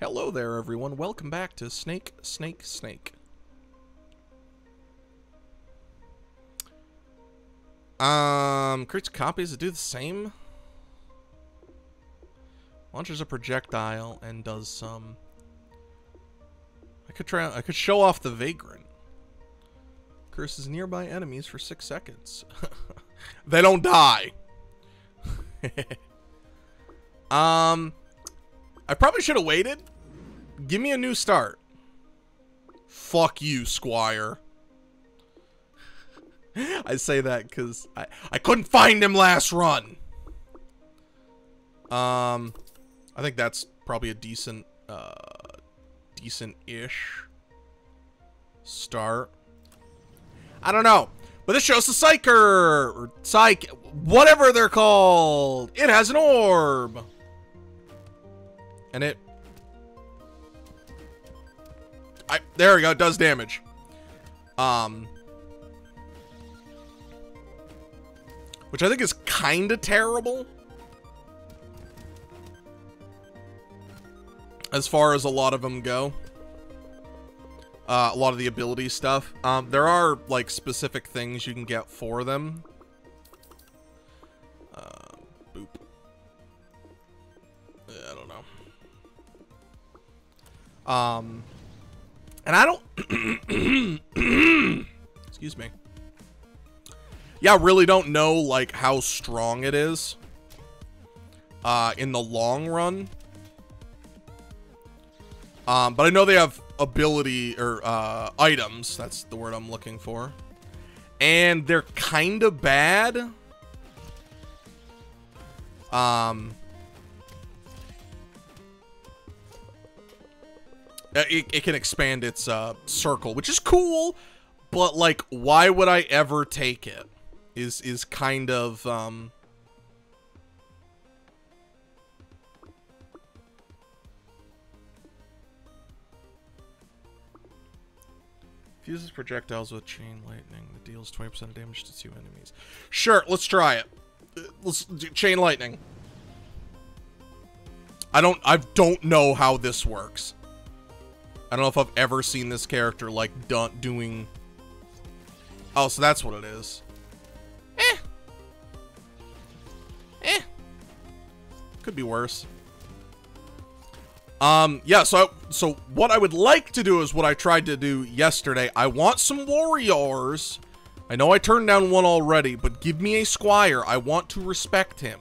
Hello there, everyone. Welcome back to Snake, Snake, Snake. Um, creates copies that do the same. Launches a projectile and does some. I could try. I could show off the vagrant. Curses nearby enemies for six seconds. they don't die. um, I probably should have waited. Give me a new start. Fuck you, Squire. I say that because I, I couldn't find him last run. Um, I think that's probably a decent, uh, decent-ish start. I don't know. But this shows the Psyker, or Psych, whatever they're called. It has an orb. And it... I, there we go, it does damage. Um... Which I think is kind of terrible. As far as a lot of them go. Uh, a lot of the ability stuff. Um, there are, like, specific things you can get for them. Um, and I don't... Excuse me. Yeah, I really don't know, like, how strong it is. Uh, in the long run. Um, but I know they have ability or uh, items. That's the word I'm looking for. And they're kind of bad. Um, it, it can expand its uh, circle, which is cool. But like, why would I ever take it? Is is kind of um, Fuses projectiles with chain lightning that deals 20% damage to two enemies. Sure, let's try it. Uh, Let's chain lightning. I don't I don't know how this works. I don't know if I've ever seen this character like done doing Oh, so that's what it is. Eh. Eh. Could be worse. Um, yeah, so, so what I would like to do is what I tried to do yesterday. I want some warriors. I know I turned down one already, but give me a squire. I want to respect him.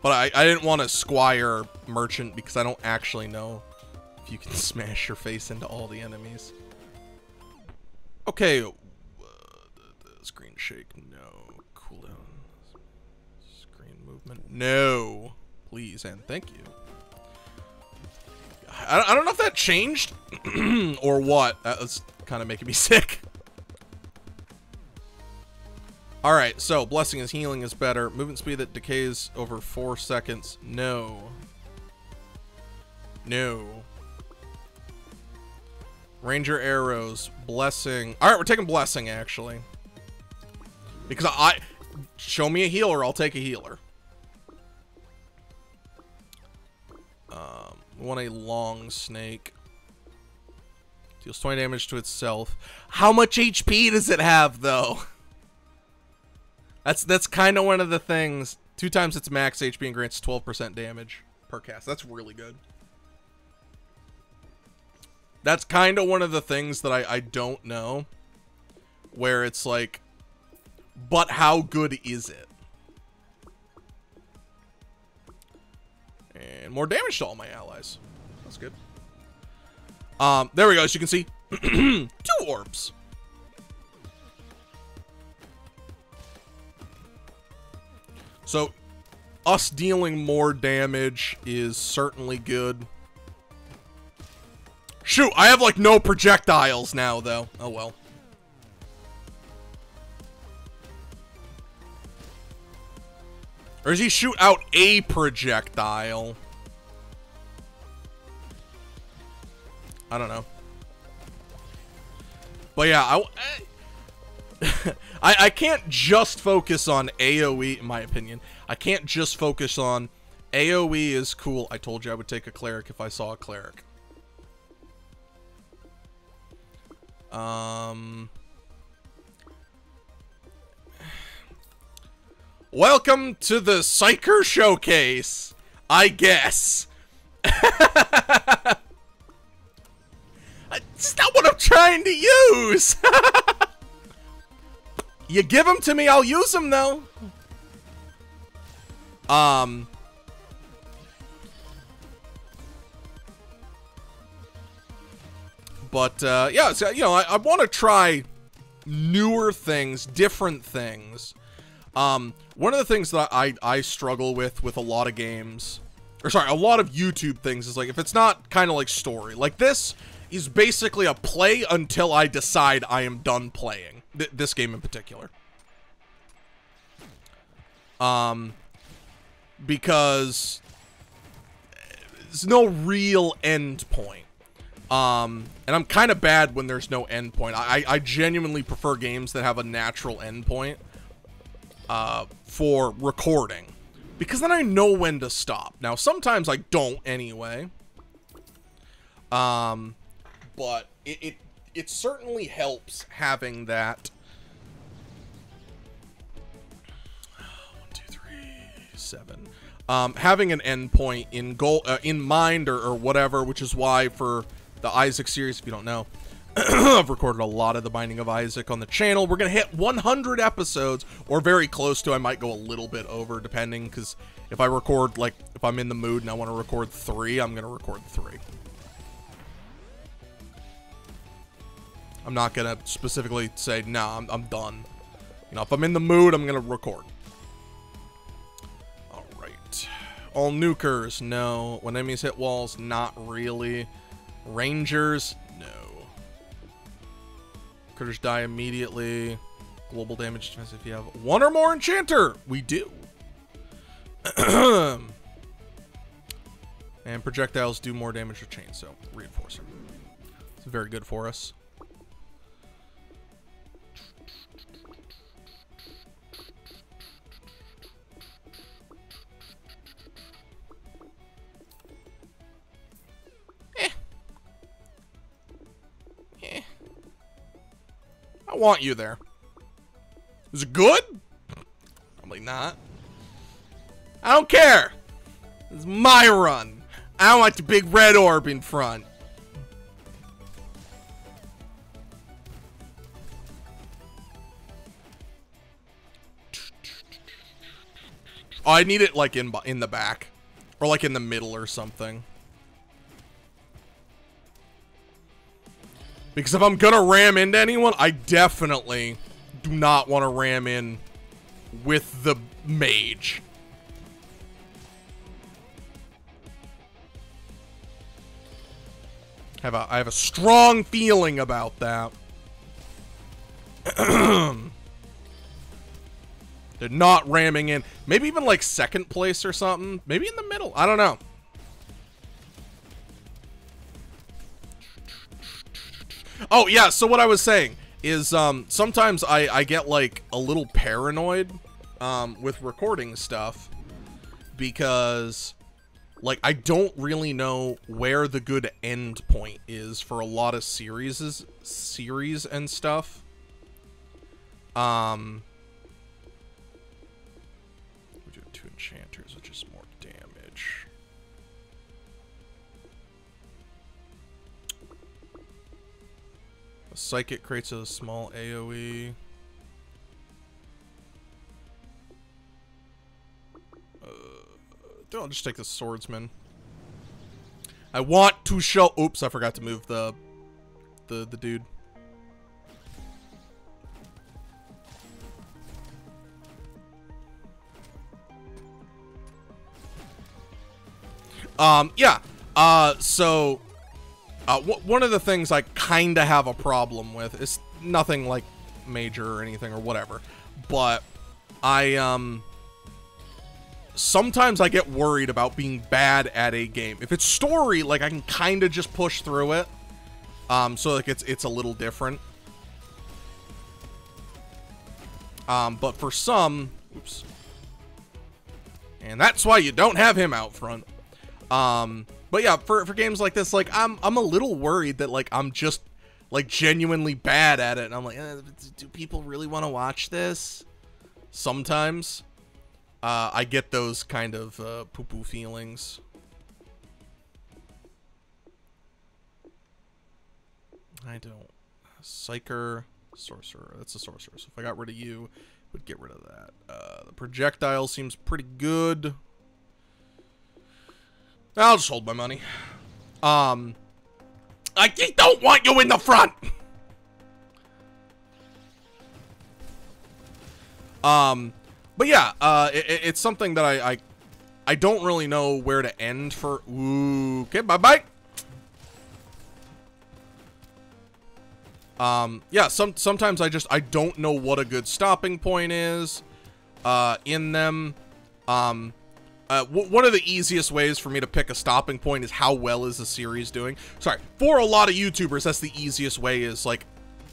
But I, I didn't want a squire merchant because I don't actually know you can smash your face into all the enemies. Okay, uh, the, the screen shake, no. Cooldown. Screen movement, no. Please and thank you. I, I don't know if that changed or what. That's kind of making me sick. Alright, so Blessing is healing is better. Movement speed that decays over four seconds. No. No. Ranger arrows. Blessing. Alright, we're taking Blessing, actually. Because I... Show me a healer, I'll take a healer. Um, want a long snake. Deals 20 damage to itself. How much HP does it have, though? That's that's kind of one of the things. Two times its max HP and grants 12% damage per cast. That's really good. That's kind of one of the things that I, I don't know. Where it's like, but how good is it? And more damage to all my allies. That's good. Um, there we go. As you can see, two orbs. So, us dealing more damage is certainly good. Shoot, I have like no projectiles now, though. Oh well. Or does he shoot out a projectile? I don't know. But yeah, I, I, I can't just focus on AoE, in my opinion. I can't just focus on AoE is cool. I told you I would take a cleric if I saw a cleric. Um... Welcome to the Psyker Showcase, I guess. It's not what I'm trying to use. you give them to me, I'll use them though. Um. But, uh, yeah, so, you know, I, I want to try newer things, different things. Um, one of the things that I, I struggle with with a lot of games, or sorry, a lot of YouTube things is like, if it's not kind of like story, like this is basically a play until I decide I am done playing, th this game in particular. Um, because there's no real end point. Um, and I'm kind of bad when there's no end point. I, I genuinely prefer games that have a natural end point uh, for recording. Because then I know when to stop. Now, sometimes I don't anyway. Um, but it, it, it certainly helps having that... Seven. Um, having an endpoint in goal uh, in mind or, or whatever, which is why for the Isaac series, if you don't know. I've recorded a lot of the Binding of Isaac on the channel. We're going to hit 100 episodes, or very close to. I might go a little bit over, depending, because if I record, like, if I'm in the mood and I want to record three, I'm going to record three. I'm not going to specifically say, no, nah, I'm, I'm done. You know, if I'm in the mood, I'm going to record. Alright. All nukers, no. When enemies hit walls, not really. Rangers, no. Critters die immediately. Global damage defense if you have one or more enchanter. We do. and projectiles do more damage with chain, so reinforcer. It's very good for us. I want you there. Is it good? Probably not. I don't care. It's my run. I want the big red orb in front. Oh, I need it like in in the back, or like in the middle or something. Because if I'm gonna ram into anyone, I definitely do not want to ram in with the mage. Have a, I have a strong feeling about that. They're not ramming in. Maybe even like second place or something. Maybe in the middle. I don't know. Oh, yeah, so what I was saying is um, sometimes I, I get, like, a little paranoid um, with recording stuff because, like, I don't really know where the good end point is for a lot of series, series and stuff. Um, psychic creates a small AoE. Uh, I'll just take the swordsman. I want to show. Oops, I forgot to move the, the the dude. Um, yeah. Uh, so uh, one of the things I kind of have a problem with is nothing like major or anything or whatever, but I um sometimes I get worried about being bad at a game. If it's story, like I can kind of just push through it. Um, so like it's it's a little different. Um, but for some, oops. And that's why you don't have him out front. Um, but yeah, for, for games like this, like I'm I'm a little worried that like I'm just like genuinely bad at it, and I'm like, eh, do people really want to watch this? Sometimes, uh, I get those kind of uh, poo poo feelings. I don't. Psyker, sorcerer. That's a sorcerer. So if I got rid of you, would get rid of that. Uh, the projectile seems pretty good. I'll just hold my money. Um, I don't want you in the front. Um, but yeah, uh, it, it's something that I, I, I don't really know where to end for. Ooh, okay, bye bye. Um, yeah, some sometimes I just I don't know what a good stopping point is, uh, in them. Um, uh, one of the easiest ways for me to pick a stopping point is how well is the series doing. Sorry, for a lot of YouTubers, that's the easiest way is like,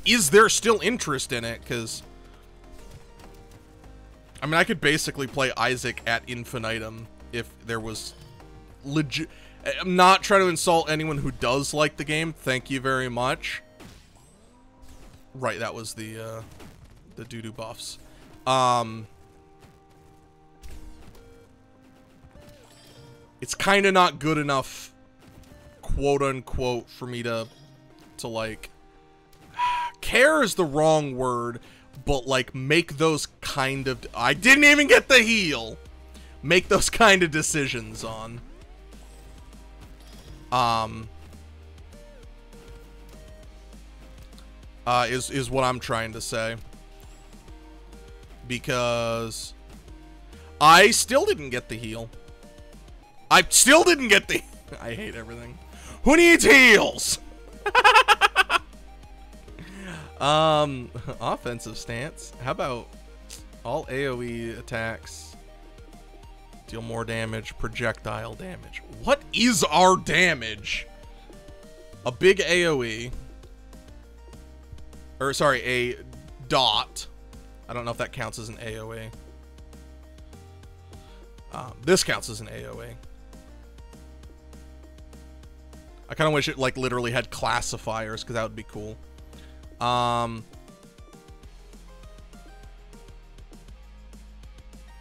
is there still interest in it? Because, I mean, I could basically play Isaac at infinitum if there was legit. I'm not trying to insult anyone who does like the game. Thank you very much. Right, that was the uh, the doo doo buffs. Um. It's kind of not good enough, quote unquote, for me to, to like, care is the wrong word, but like make those kind of, I didn't even get the heal, make those kind of decisions on. Um, uh, is, is what I'm trying to say. Because I still didn't get the heal. I still didn't get the... I hate everything. Who needs heals? um, offensive stance. How about all AoE attacks deal more damage, projectile damage. What is our damage? A big AoE. Or, sorry, a dot. I don't know if that counts as an AoE. Um, this counts as an AoE. I kind of wish it, like, literally had classifiers, because that would be cool. Um...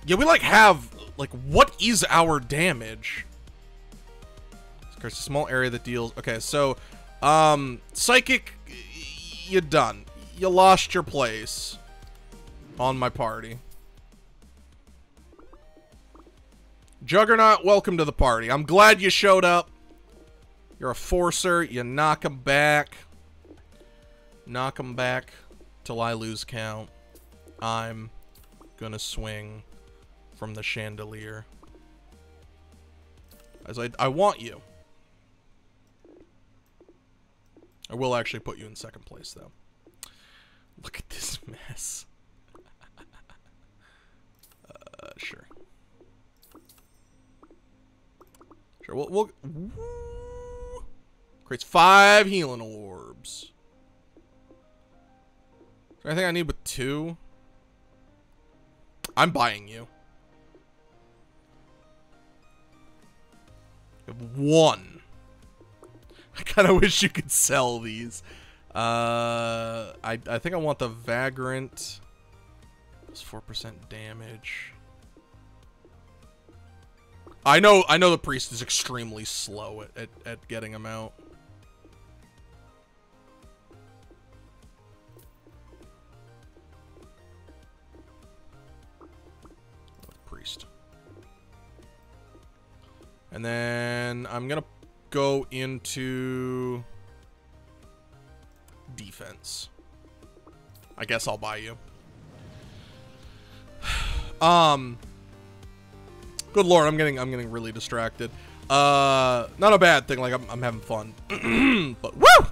Yeah, we, like, have, like, what is our damage? There's a small area that deals... Okay, so, um, Psychic, you're done. You lost your place on my party. Juggernaut, welcome to the party. I'm glad you showed up. You're a forcer. You knock him back. Knock him back till I lose count. I'm gonna swing from the chandelier. As I, I want you. I will actually put you in second place, though. Look at this mess. uh, sure. Sure, we'll... we'll Creates five healing orbs. There anything I need with two? I'm buying you. you one. I kind of wish you could sell these. Uh, I, I think I want the Vagrant. It's 4% damage. I know I know the priest is extremely slow at, at, at getting them out. And then I'm going to go into defense. I guess I'll buy you. um Good lord, I'm getting I'm getting really distracted. Uh not a bad thing, like I'm I'm having fun. but woo!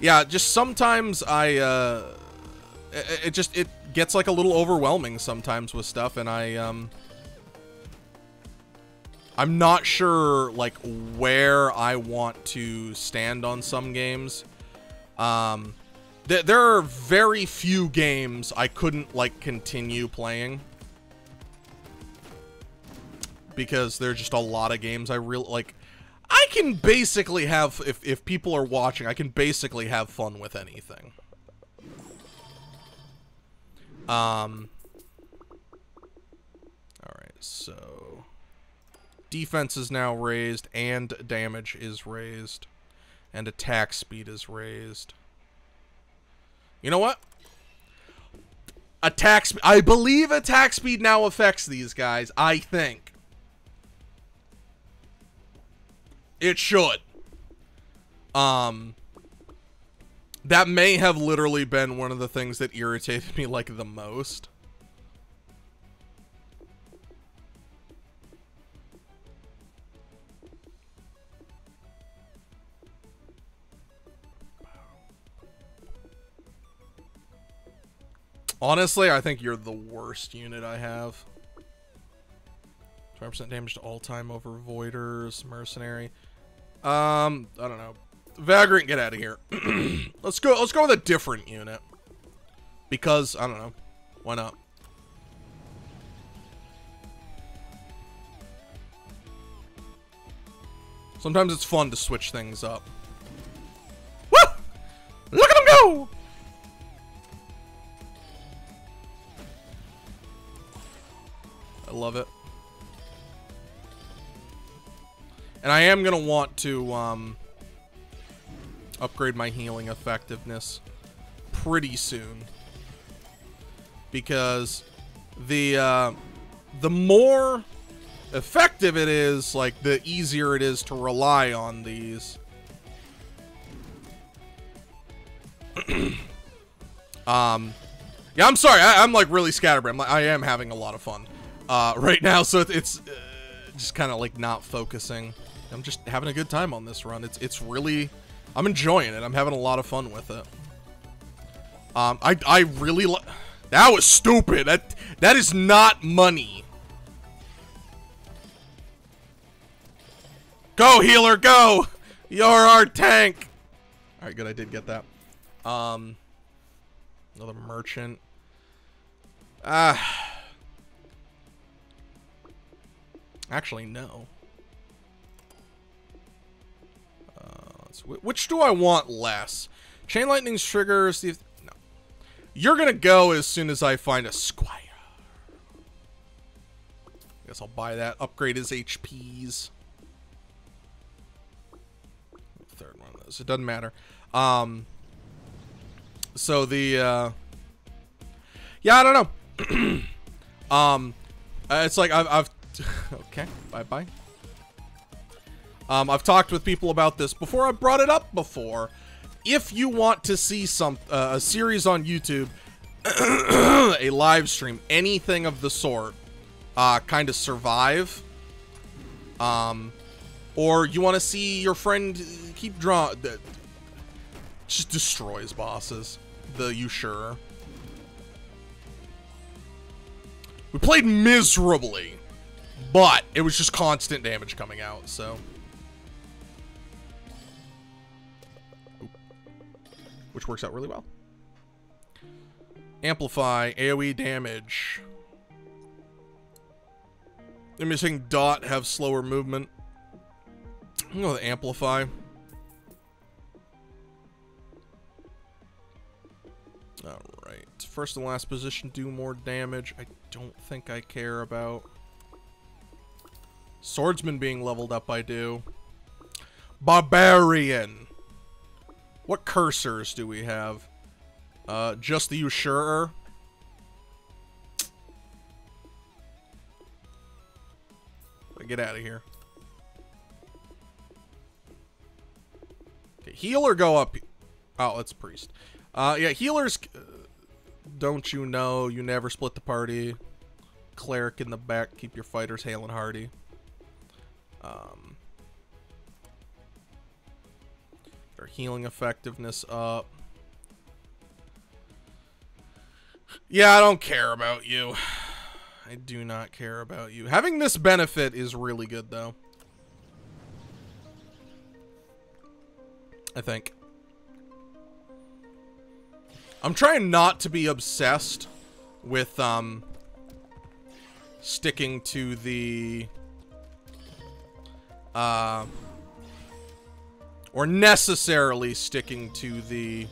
Yeah, just sometimes I uh it, it just it gets like a little overwhelming sometimes with stuff and I um I'm not sure like where I want to stand on some games. Um th there are very few games I couldn't like continue playing because there's just a lot of games I really like. I can basically have if if people are watching, I can basically have fun with anything. Um. All right, so defense is now raised and damage is raised and attack speed is raised. You know what? Attack. I believe attack speed now affects these guys. I think. It should. Um. That may have literally been one of the things that irritated me like the most. Honestly, I think you're the worst unit I have. 20% damage to all time over Voiders, Mercenary. Um, I don't know. Vagrant, get out of here. let's go let's go with a different unit. Because, I don't know. Why not? Sometimes it's fun to switch things up. Woo! Look at him go! I love it. And I am going to want to um, upgrade my healing effectiveness pretty soon. Because the, uh, the more effective it is, like, the easier it is to rely on these. um, yeah, I'm sorry. I, am like really scatterbrained. Like, I am having a lot of fun uh, right now, so it's uh, just kind of like not focusing. I'm just having a good time on this run. It's it's really, I'm enjoying it. I'm having a lot of fun with it. Um, I I really that was stupid. That that is not money. Go healer, go! You're our tank. All right, good. I did get that. Um, another merchant. Ah. Actually, no. Uh, which do I want less? Chain Lightning's trigger, see if... No. You're gonna go as soon as I find a Squire. I guess I'll buy that. Upgrade his HPs. Third one of those. It doesn't matter. Um... So the, uh... Yeah, I don't know. um... Uh, it's like I've, I've okay, bye-bye. Um, I've talked with people about this before. I brought it up before. If you want to see some uh, a series on YouTube, a live stream, anything of the sort, uh, kind of survive, um, or you want to see your friend keep draw, that just destroys bosses, the you sure? We played miserably. But it was just constant damage coming out, so. Which works out really well. Amplify, AoE damage. The missing dot have slower movement. I'm going to amplify. Alright. First and last position do more damage. I don't think I care about. Swordsman being leveled up, I do. Barbarian. What cursers do we have? Uh, just the Usurer. Get out of here. Okay, healer go up. Oh, it's priest. Uh, yeah, healers. Uh, don't you know you never split the party? Cleric in the back, keep your fighters hale and hearty. Um, our healing effectiveness up. Yeah, I don't care about you. I do not care about you. Having this benefit is really good, though. I think. I'm trying not to be obsessed with, um, sticking to the Uh, or necessarily sticking to the...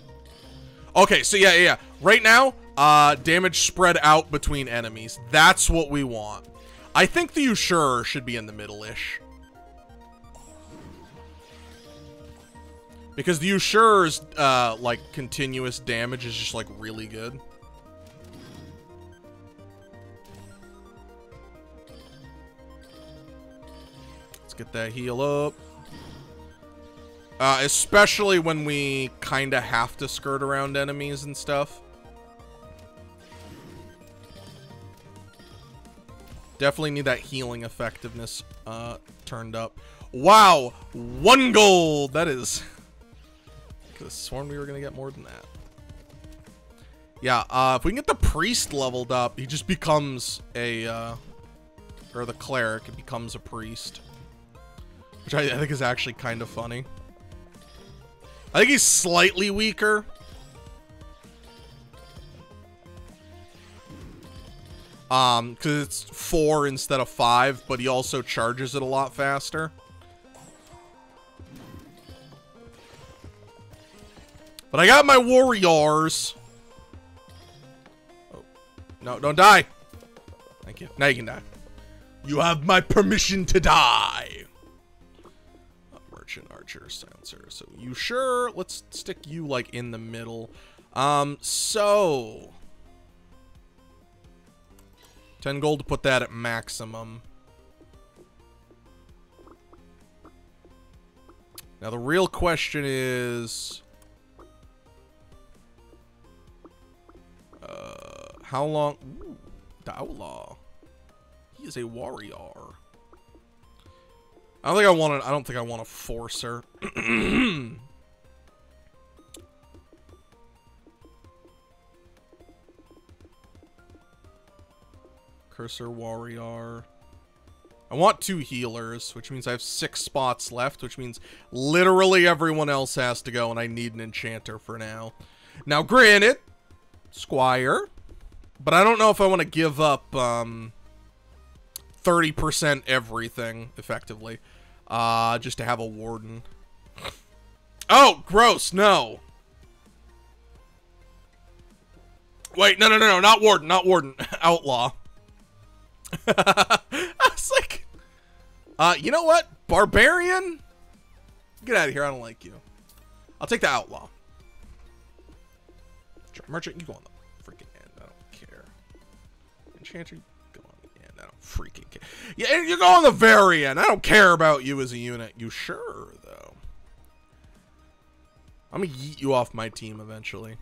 Okay, so yeah, yeah. Right now, uh, damage spread out between enemies. That's what we want. I think the Usurer should be in the middle-ish. Because the Usurer's, uh, like, continuous damage is just, like, really good. Get that heal up. Uh, especially when we kind of have to skirt around enemies and stuff. Definitely need that healing effectiveness uh, turned up. Wow, one gold. That is. Could have sworn we were gonna get more than that. Yeah, uh, if we can get the priest leveled up, he just becomes a, uh, or the cleric, it becomes a priest. Which I, I think is actually kind of funny. I think he's slightly weaker. Um, because it's four instead of five, but he also charges it a lot faster. But I got my warriors. Oh, no, don't die. Thank you. Now you can die. You have my permission to die. Silencer. So you sure? Let's stick you like in the middle. Um, so 10 gold to put that at maximum. Now the real question is... Uh, how long... Ooh, the outlaw. He is a warrior. I don't think I want to... I don't think I want to force her. Curser Warrior. I want two healers, which means I have six spots left, which means literally everyone else has to go, and I need an enchanter for now. Now, granted, Squire, but I don't know if I want to give up um, 30% everything, effectively, uh, just to have a Warden. Oh, gross, no. Wait, no, no, no, no, not Warden, not Warden. Outlaw. I was like, uh, you know what? Barbarian? Get out of here. I don't like you. I'll take the outlaw. Merchant, you go on the freaking end. I don't care. Enchanter, freaking care. Yeah, you go on the very end. I don't care about you as a unit. You sure, though? I'm gonna yeet you off my team eventually.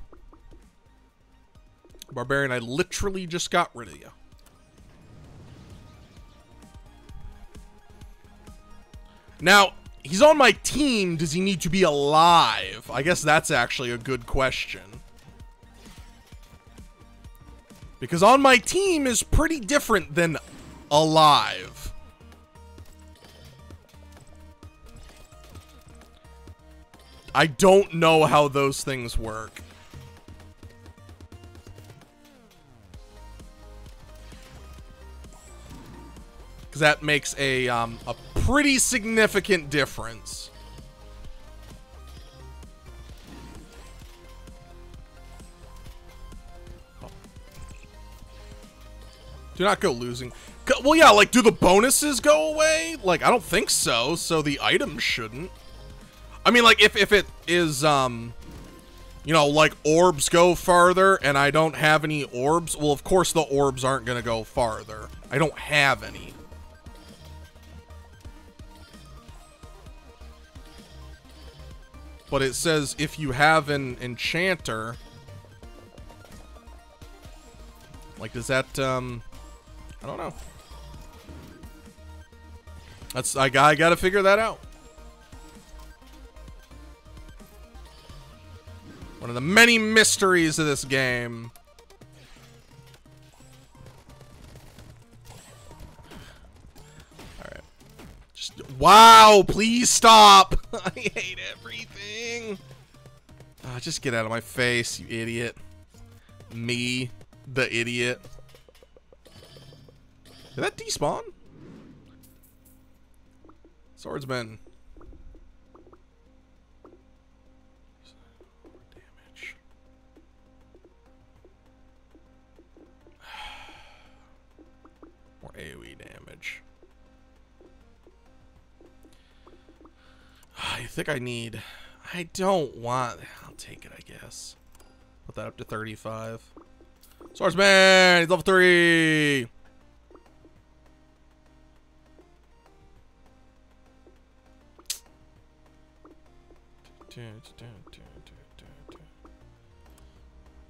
Barbarian, I literally just got rid of you. Now, he's on my team. Does he need to be alive? I guess that's actually a good question. Because on my team is pretty different than alive. I don't know how those things work. Because that makes a, um, a pretty significant difference. Do not go losing. Well, yeah, like, do the bonuses go away? Like, I don't think so, so the items shouldn't. I mean, like, if, if it is, um, you know, like, orbs go farther and I don't have any orbs, well, of course the orbs aren't going to go farther. I don't have any. But it says if you have an enchanter... Like, does that, um... I don't know. That's, I, I gotta figure that out. One of the many mysteries of this game. Alright. Just, wow, please stop! I hate everything. Oh, just get out of my face, you idiot. Me, the idiot. Did that despawn? Swordsman. Damage. More AoE damage. I think I need... I don't want... I'll take it, I guess. Put that up to 35. Swordsman! He's level 3!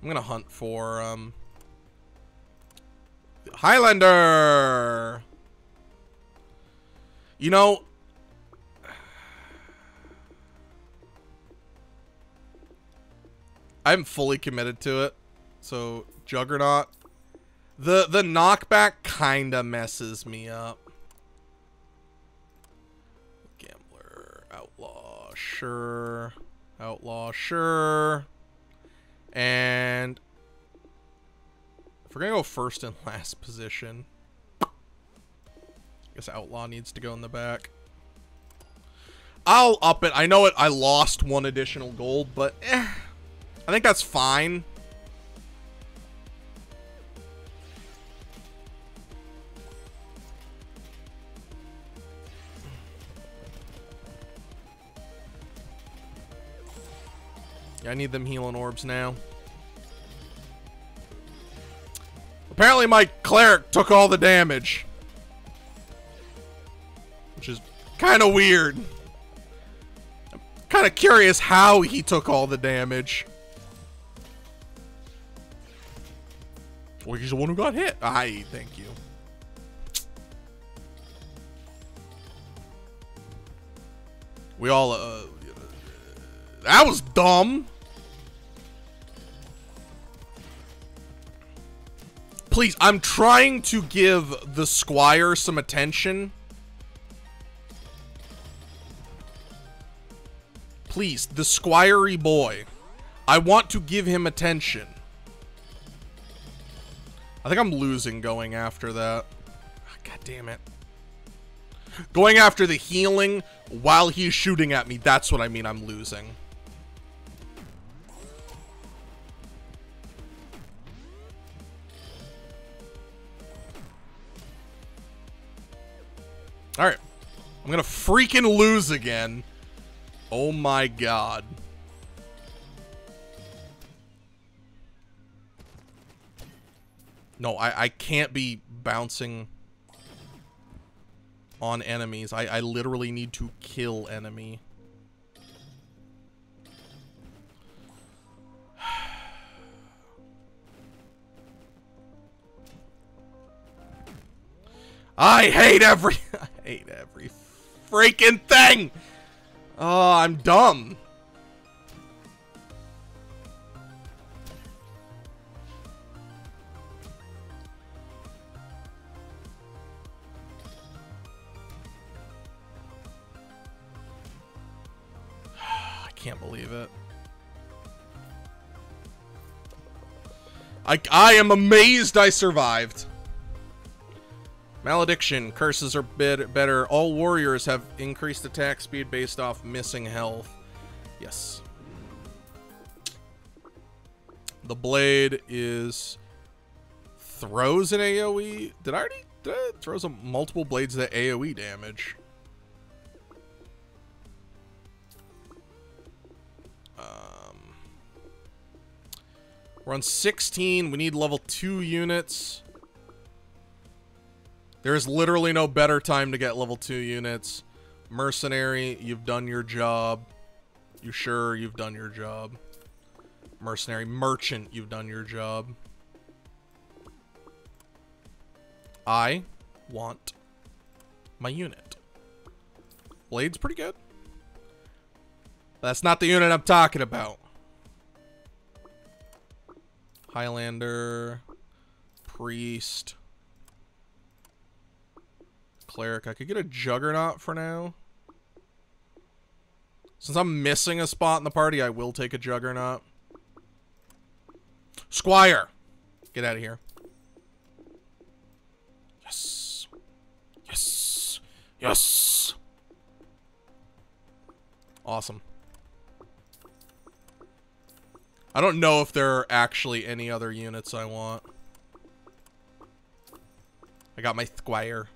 I'm gonna hunt for, um... Highlander! You know... I'm fully committed to it. So, Juggernaut. The the knockback kinda messes me up. Sure. Outlaw, sure. And if we're gonna go first and last position, I guess outlaw needs to go in the back. I'll up it. I know it. I lost one additional gold, but eh, I think that's fine. I need them healing orbs now. Apparently my cleric took all the damage. Which is kind of weird. I'm kind of curious how he took all the damage. Well, he's the one who got hit. I thank you. We all, uh, that was dumb. Please, I'm trying to give the squire some attention. Please, the squirey boy. I want to give him attention. I think I'm losing going after that. Ah, God damn it. Going after the healing while he's shooting at me, that's what I mean I'm losing. Alright. I'm gonna freaking lose again. Oh my god. No, I, I can't be bouncing on enemies. I, I literally need to kill enemy. I hate every I hate every freaking thing. Oh, I'm dumb. I can't believe it. I, I am amazed I survived. Malediction. Curses are better. All warriors have increased attack speed based off missing health. Yes. The blade is throws an AoE. Did I already did I throws a multiple blades that AoE damage? Um, we're on 16. We need level 2 units. There is literally no better time to get level 2 units. Mercenary, you've done your job. You sure you've done your job. Mercenary, merchant, you've done your job. I want my unit. Blade's pretty good. That's not the unit I'm talking about. Highlander, Priest, Cleric. I could get a Juggernaut for now. Since I'm missing a spot in the party, I will take a Juggernaut. Squire! Get out of here. Yes. Yes. Yes. Awesome. I don't know if there are actually any other units I want. I got my Squire.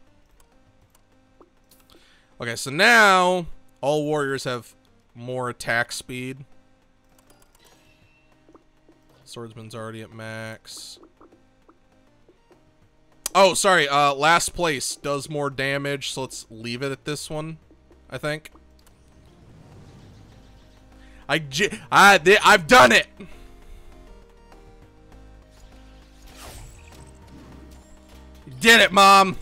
Okay, so now all warriors have more attack speed. Swordsman's already at max. Oh, sorry. Uh, last place does more damage, so let's leave it at this one, I think. I, j I, I've done it! You did it, Mom!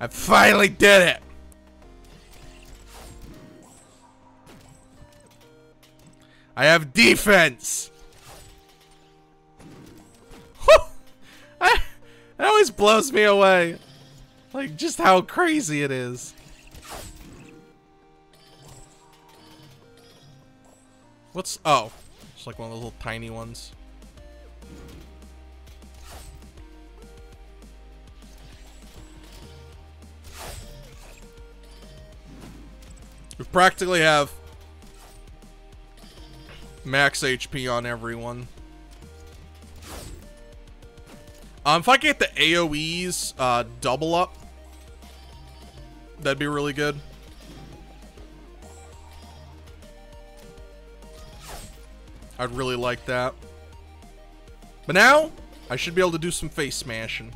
I finally did it! I have defense! I, that always blows me away. Like, just how crazy it is. What's... Oh. It's like one of those little tiny ones. We practically have max HP on everyone. Um, if I get the AoEs uh, double up, that'd be really good. I'd really like that. But now, I should be able to do some face smashing.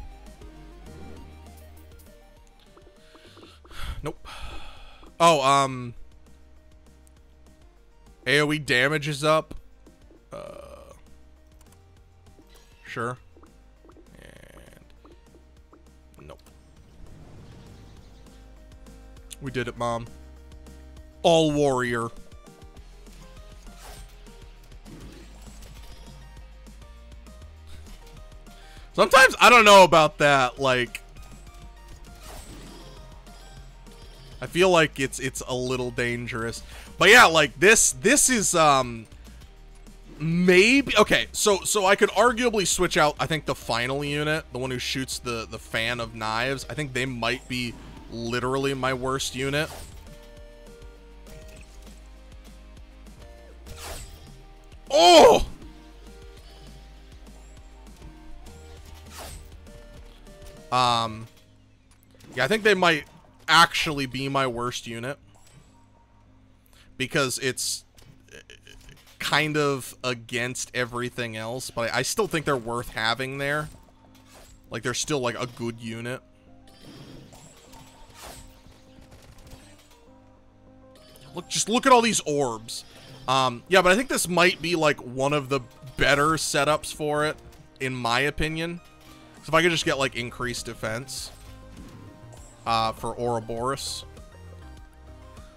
Oh, um... AoE damage is up. Uh, sure. And nope. We did it, Mom. All warrior. Sometimes I don't know about that, like I feel like it's it's a little dangerous. But yeah, like this this is um maybe okay, so so I could arguably switch out I think the final unit, the one who shoots the the fan of knives. I think they might be literally my worst unit. Oh! Um, yeah, I think they might actually be my worst unit. Because it's uh, kind of against everything else, but I still think they're worth having there. Like, they're still, like, a good unit. Look, just look at all these orbs. Um, yeah, but I think this might be like one of the better setups for it, in my opinion. So if I could just get like increased defense uh, for Ouroboros.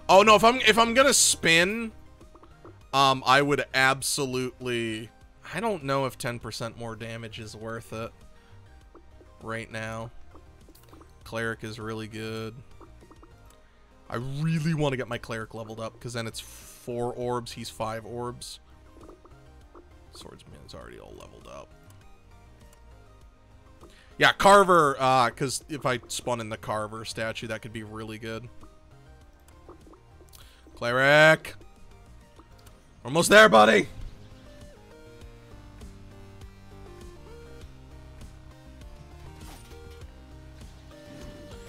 Oh no, if I'm if I'm gonna spin, um, I would absolutely. I don't know if 10% more damage is worth it right now. Cleric is really good. I really want to get my cleric leveled up, because then it's four orbs, he's five orbs. Swordsman's already all leveled up. Yeah, Carver, because uh, if I spawn in the Carver statue, that could be really good. Cleric! Almost there, buddy!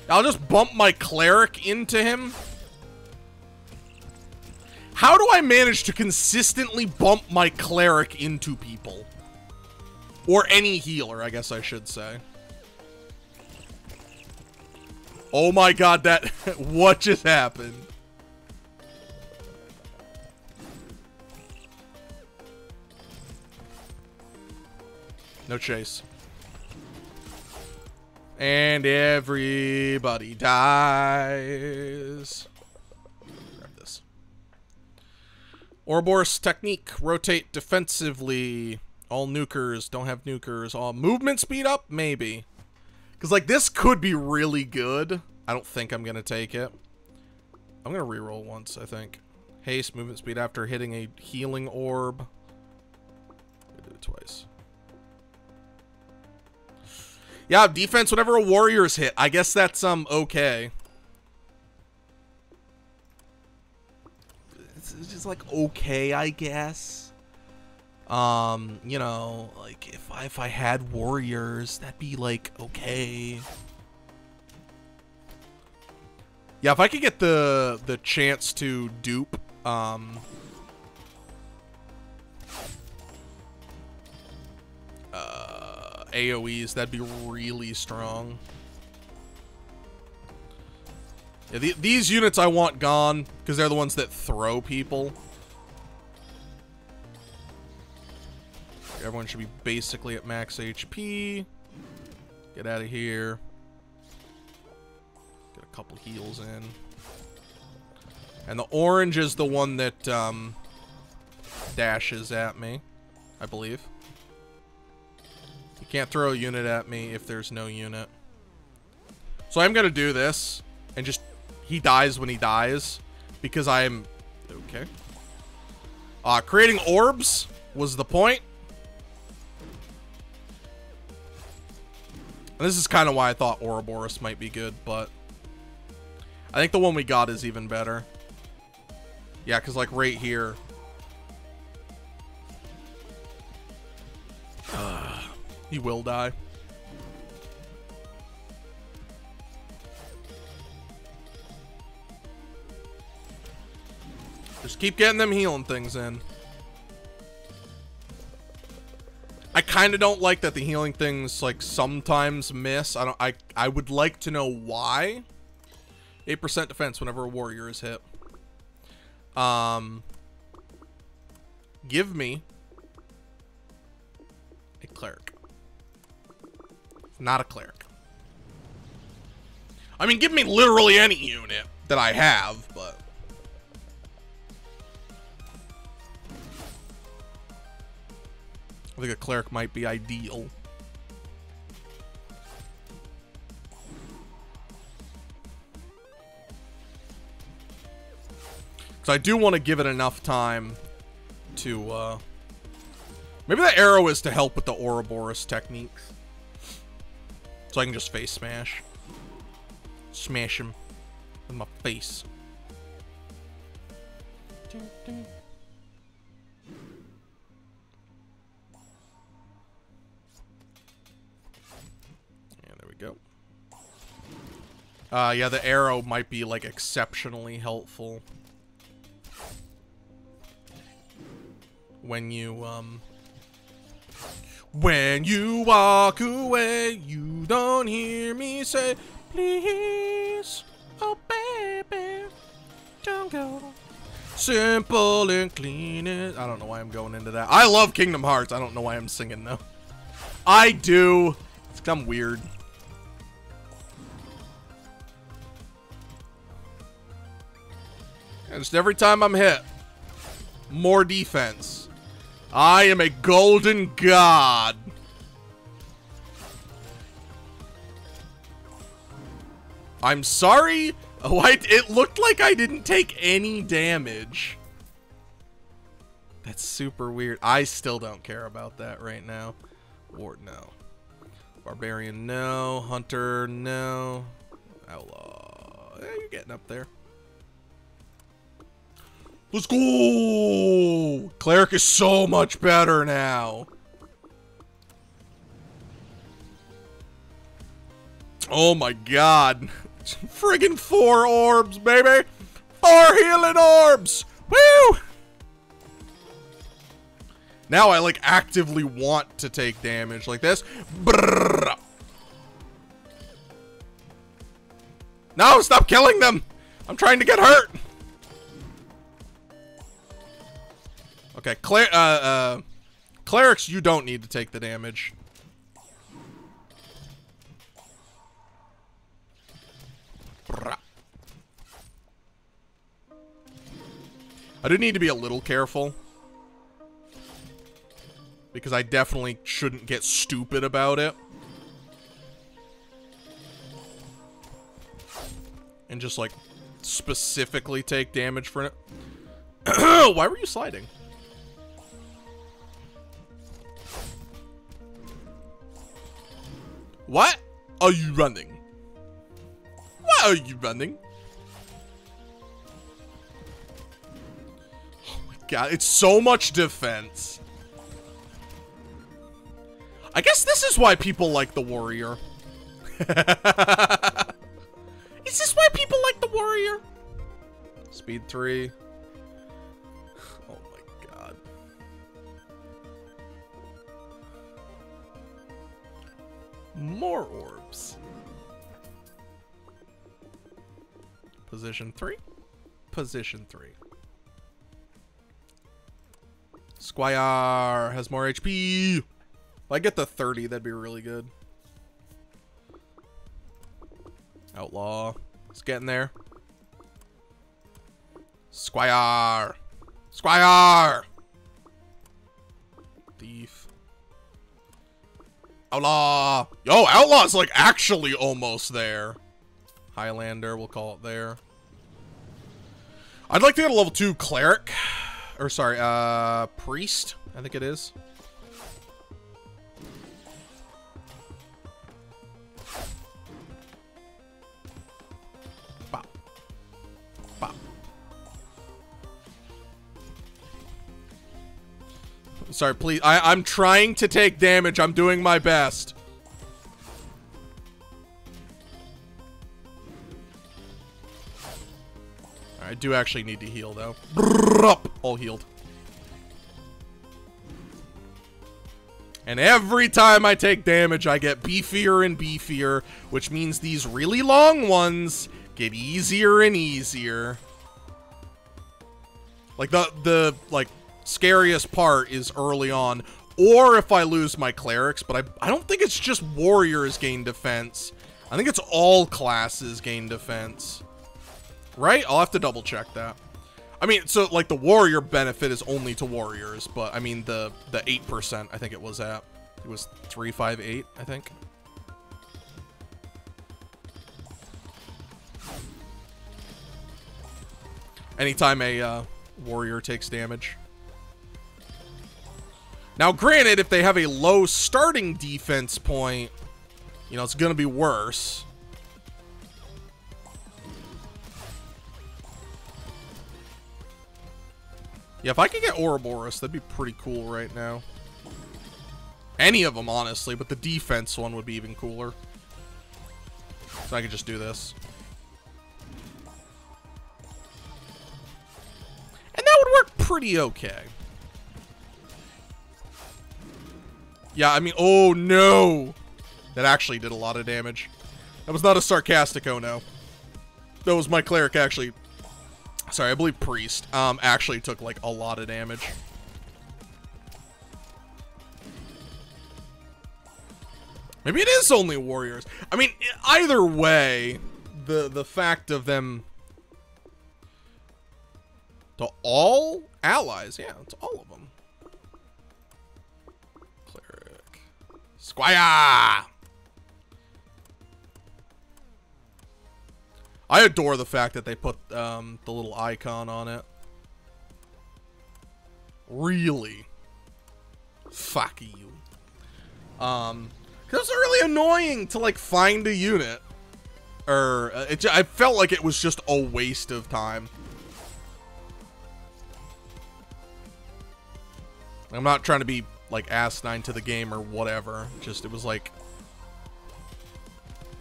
I'll just bump my cleric into him. How do I manage to consistently bump my cleric into people? Or any healer, I guess I should say. Oh my god, that... what just happened? No chase. And everybody dies. Grab this. Ouroboros technique. Rotate defensively. All nukers don't have nukers. All movement speed up? Maybe. Because, like, this could be really good. I don't think I'm going to take it. I'm going to reroll once, I think. Haste, movement speed after hitting a healing orb. do it twice. Yeah, defense whenever a warrior's hit. I guess that's um okay. it's just like okay, I guess. Um, you know, like if I if I had warriors, that'd be like okay. Yeah, if I could get the the chance to dupe um uh AoEs, that'd be really strong. Yeah, the, these units I want gone because they're the ones that throw people. Everyone should be basically at max HP. Get out of here. Get a couple heals in. And the orange is the one that um, dashes at me, I believe. You can't throw a unit at me if there's no unit. So I'm going to do this and just... He dies when he dies because I'm... Okay. Uh, creating orbs was the point. And this is kind of why I thought Ouroboros might be good, but... I think the one we got is even better. Yeah, because, like, right here... He will die. Just keep getting them healing things in. I kind of don't like that the healing things like sometimes miss. I don't. I I would like to know why. Eight percent defense whenever a warrior is hit. Um. Give me a cleric. Not a cleric. I mean, give me literally any unit that I have, but. I think a cleric might be ideal. Because I do want to give it enough time to, uh... Maybe the arrow is to help with the Ouroboros techniques. So I can just face smash. Smash him with my face. Go. Uh, yeah, the arrow might be, like, exceptionally helpful. When you, um... When you walk away, you don't hear me say, Please, oh baby, don't go. Simple and clean it. I don't know why I'm going into that. I love Kingdom Hearts. I don't know why I'm singing, though. I do. It's I'm weird. And just every time I'm hit, more defense. I am a golden god. I'm sorry. Oh, I, it looked like I didn't take any damage. That's super weird. I still don't care about that right now. Ward, no. Barbarian, no. Hunter, no. Outlaw. Yeah, you're getting up there. Let's go! Cleric is so much better now. Oh my god. Friggin' four orbs, baby! Four healing orbs! Woo! Now I, like, actively want to take damage like this. Brrr. No, stop killing them! I'm trying to get hurt! Okay, Cler uh, uh, clerics, you don't need to take the damage. I do need to be a little careful. Because I definitely shouldn't get stupid about it. And just, like, specifically take damage for it. Why were you sliding? What are you running? Why are you running? Oh my god, it's so much defense. I guess this is why people like the warrior. is this why people like the warrior? Speed 3. More orbs. Position 3. Position 3. Squire has more HP. If I get the 30, that'd be really good. Outlaw. It's getting there. Squire. Squire. Thief. Outlaw. Yo, Outlaw's like actually almost there. Highlander, we'll call it there. I'd like to get a level 2 cleric. Or sorry, uh priest, I think it is. Sorry, please. I, I'm trying to take damage. I'm doing my best. I do actually need to heal, though. All healed. And every time I take damage, I get beefier and beefier, which means these really long ones get easier and easier. Like, the, the, like, scariest part is early on, or if I lose my clerics, but I, I don't think it's just warriors gain defense. I think it's all classes gain defense. Right? I'll have to double check that. I mean, so like the warrior benefit is only to warriors, but I mean the the 8% I think it was at. It was 358, I think. Anytime a uh, warrior takes damage. Now, granted, if they have a low starting defense point, you know, it's going to be worse. Yeah, if I could get Ouroboros, that'd be pretty cool right now. Any of them, honestly, but the defense one would be even cooler. So I could just do this. And that would work pretty okay. Yeah, I mean, oh no! That actually did a lot of damage. That was not a sarcastic oh no. That was my cleric actually Sorry, I believe Priest um, actually took like a lot of damage. Maybe it is only warriors. I mean, either way, the the fact of them to all allies, yeah, it's all of them. Squire. I adore the fact that they put um, the little icon on it. Really? Fuck you. Um, it was really annoying to like find a unit. Or uh, it, I felt like it was just a waste of time. I'm not trying to be like asinine to the game or whatever. Just it was like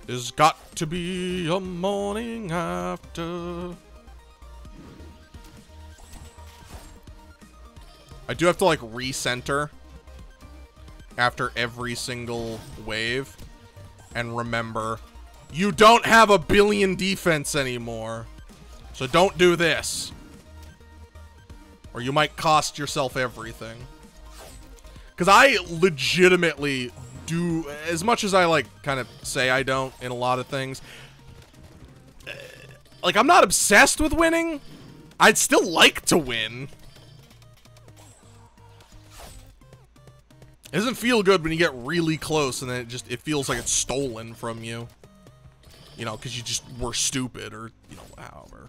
there's got to be a morning after. I do have to, like, recenter after every single wave. And remember, you don't have a billion defense anymore. So don't do this. Or you might cost yourself everything. Because I legitimately do as much as I like kind of say I don't in a lot of things. Uh, like I'm not obsessed with winning. I'd still like to win. It doesn't feel good when you get really close and then it just it feels like it's stolen from you. You know, because you just were stupid or you know however.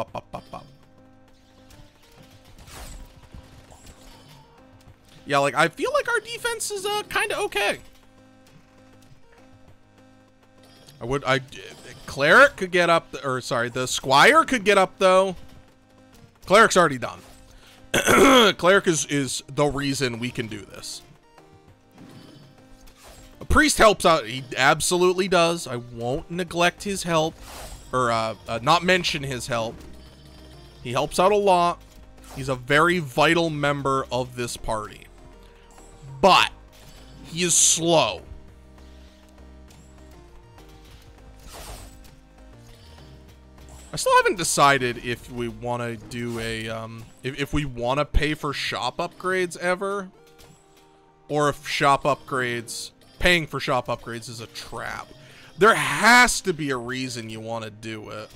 Bop, bop, bop, bop. Yeah, like, I feel like our defense is uh, kind of okay. I would, I, Cleric could get up, or sorry, the Squire could get up though. Cleric's already done. Cleric is, is the reason we can do this. A priest helps out. He absolutely does. I won't neglect his help. Or uh, uh, not mention his help. He helps out a lot. He's a very vital member of this party. But he is slow. I still haven't decided if we want to do a, um, if, if we want to pay for shop upgrades ever, or if shop upgrades, paying for shop upgrades is a trap. There has to be a reason you want to do it.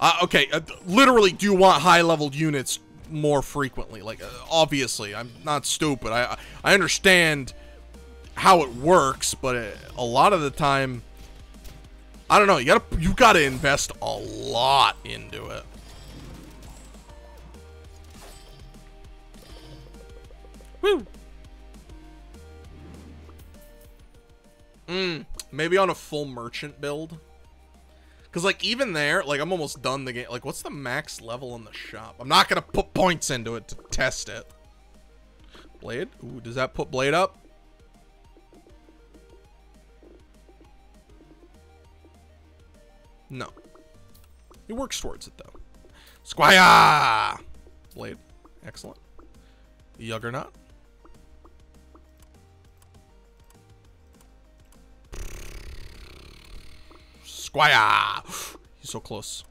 Uh, okay, uh, literally, do you want high-leveled units more frequently? Like, uh, obviously, I'm not stupid. I I understand how it works, but it, uh, a lot of the time, I don't know. You gotta you gotta invest a lot into it. Woo. Hmm. Maybe on a full merchant build. Because, like, even there, like, I'm almost done the game. Like, what's the max level in the shop? I'm not going to put points into it to test it. Blade? Ooh, does that put Blade up? No. He works towards it, though. Squire! Blade. Excellent. Juggernaut. Squire! He's so close.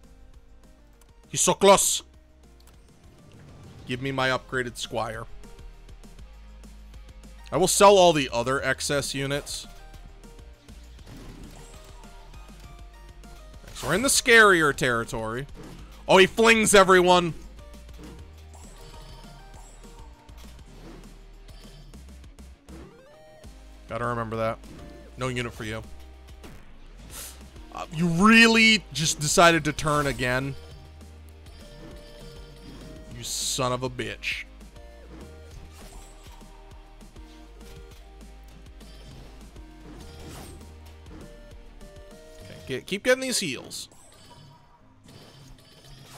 He's so close! Give me my upgraded Squire. I will sell all the other excess units. So we're in the scarier territory. Oh, he flings everyone. Gotta remember that. No unit for you. You really just decided to turn again? You son of a bitch. Okay, get, keep getting these heals.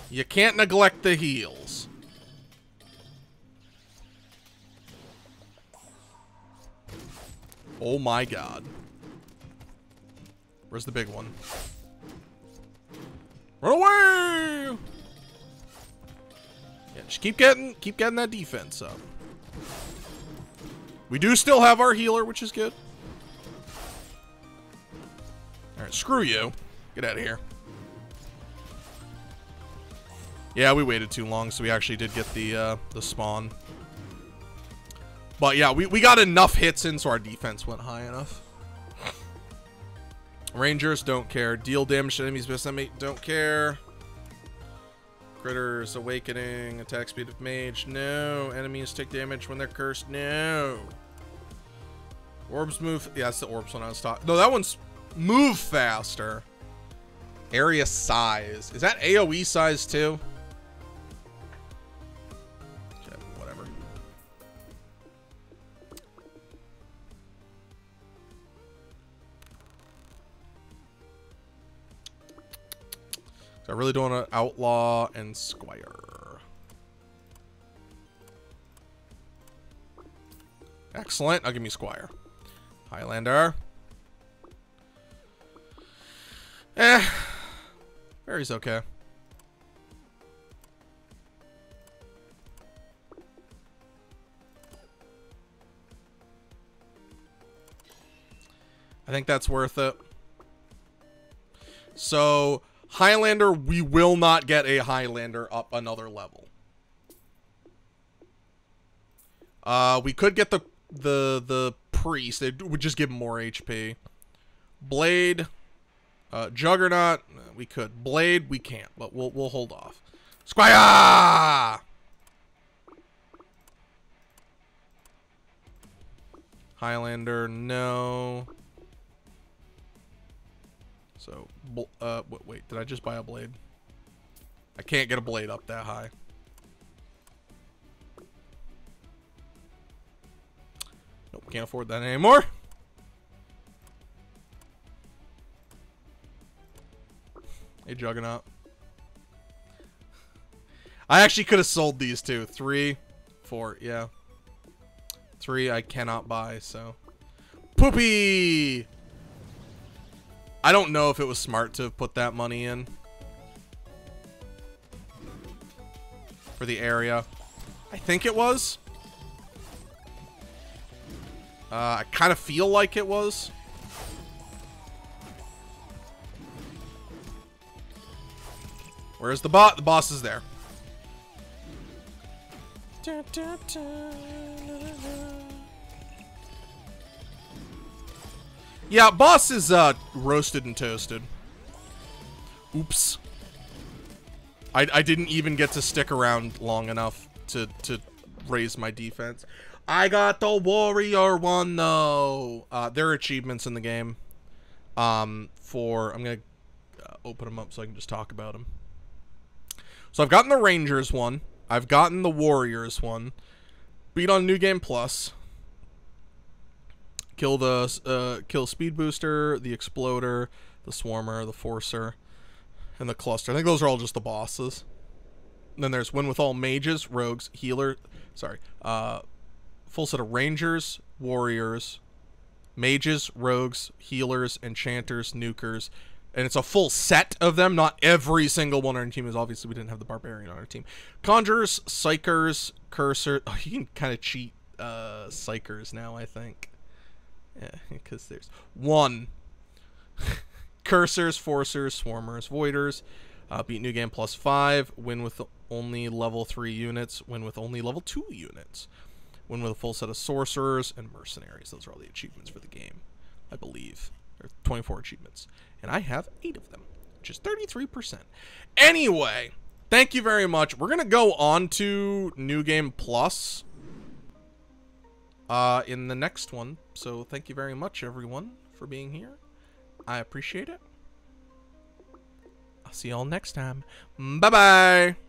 You can't neglect the heals. Oh my god. Where's the big one? Run away! Yeah, just keep getting keep getting that defense up. We do still have our healer, which is good. Alright, screw you. Get out of here. Yeah, we waited too long, so we actually did get the uh, the spawn. But yeah, we, we got enough hits in so our defense went high enough. Rangers don't care. Deal damage to enemies best enemy don't care. Critters awakening. Attack speed of mage. No. Enemies take damage when they're cursed. No. Orbs move. Yeah, that's the orbs one I was talking. No, that one's move faster. Area size. Is that AoE size too? Really don't want to outlaw and squire. Excellent. I'll give me squire. Highlander. Eh. Barry's okay. I think that's worth it. So, Highlander, we will not get a Highlander up another level. Uh, we could get the the the priest. It would just give him more HP. Blade, uh, Juggernaut, we could. Blade, we can't, but we'll we'll hold off. Squire. Highlander, no. So, uh, wait, did I just buy a blade? I can't get a blade up that high. Nope, can't afford that anymore. Hey, Juggernaut. I actually could have sold these two. Three, four, yeah. Three I cannot buy, so. Poopy! I don't know if it was smart to put that money in. For the area. I think it was. Uh, I kind of feel like it was. Where's the bot? The boss is there. Yeah, boss is uh, roasted and toasted. Oops. I, I didn't even get to stick around long enough to, to raise my defense. I got the warrior one, though. Uh, there are achievements in the game. Um, for... I'm going to uh, open them up so I can just talk about them. So I've gotten the Rangers one. I've gotten the Warriors one. Beat on New Game Plus. Kill the uh, kill Speed Booster, the Exploder, the Swarmer, the Forcer, and the Cluster. I think those are all just the bosses. And then there's win with all mages, rogues, healer. Sorry, uh, full set of Rangers, Warriors, mages, rogues, healers, enchanters, nukers, and it's a full set of them. Not every single one on our team is obviously we didn't have the barbarian on our team. Conjurers, psykers, curser. Oh, you can kind of cheat uh, psykers now, I think. Yeah, because there's one. Cursers, Forcers, Swarmers, Voiders. Uh, beat New Game plus 5. Win with only level 3 units. Win with only level 2 units. Win with a full set of Sorcerers and Mercenaries. Those are all the achievements for the game, I believe. There are 24 achievements. And I have 8 of them, which is 33%. Anyway, thank you very much. We're going to go on to New Game Plus uh, in the next one. So thank you very much, everyone, for being here. I appreciate it. I'll see y'all next time. Bye-bye.